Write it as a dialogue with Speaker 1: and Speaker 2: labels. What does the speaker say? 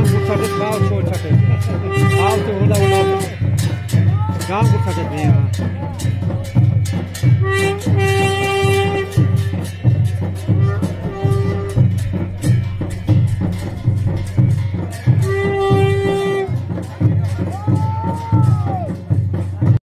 Speaker 1: गाँव को छठे गाँव से होला होला को छठे